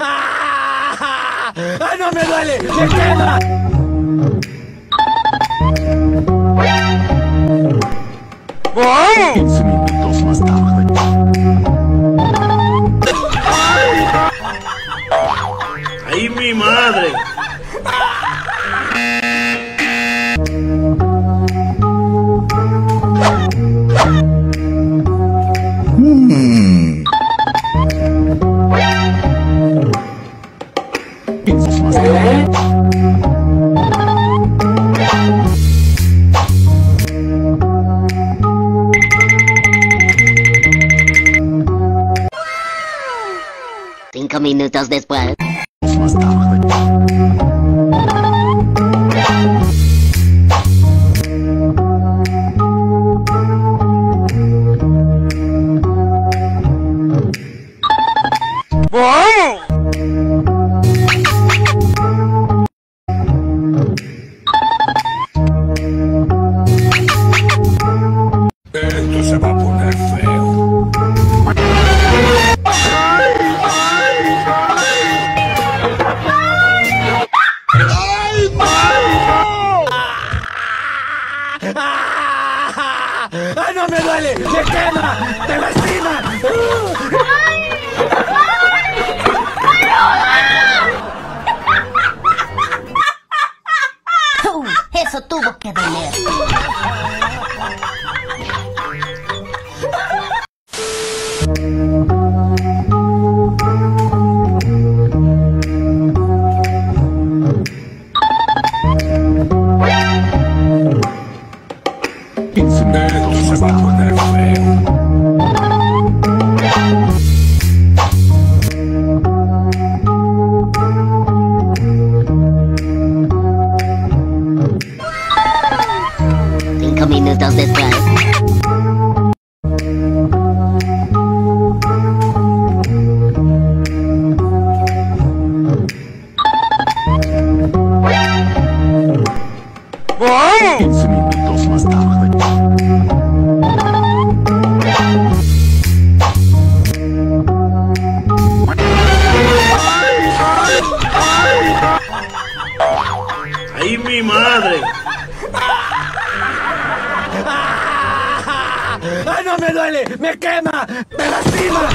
¡Ah! ¡Ah, no me duele! ¡Me queda! ¡Wow! minutos más tarde. ¡Ay, mi madre! Cinco minutos después. ¡Ay, no me duele! ¡Me quema! ¡Me lastima! ¡Uh! Eso tuvo que doler. trzeba konekwy Tylko Wow! ¡Ay, mi madre! ¡Ay, no me duele! ¡Me quema! ¡Me lastima!